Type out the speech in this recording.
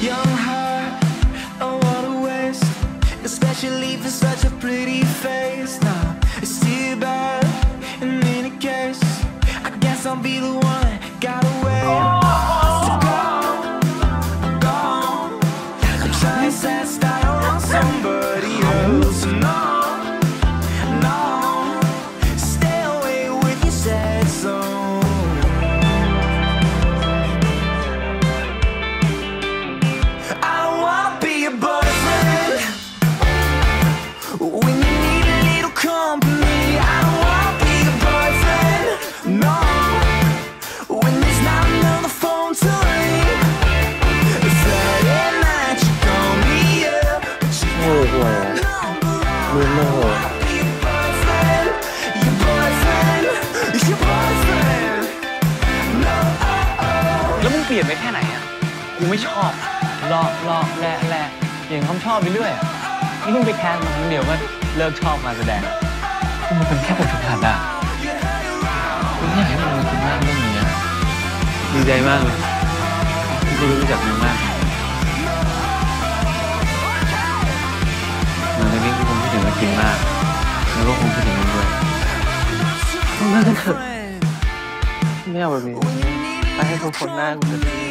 Young heart, oh what a waste Especially for such a pretty face. Now, it's too bad, in any case. I guess I'll be the one your boyfriend. No, oh, oh. แล้วมึงเปลี่ยนไปแค่ไหนอะ กูไม่ชอบรอรอแลแลอย่างเขาชอบไปเรื่อยอะนี่เพิ่งไปแคสมาครั้งเดียวก็เลิกชอบการแสดงกูมันเป็นแค่บทฝึกหัดอะกูไม่อยากให้มึงคิดมากเรื่องนี้อะดีใจมากเลยที่กูรู้จักมึงมาก ไม่เอาแบบนี้ไปให้เขาคนหน้ากูจะดี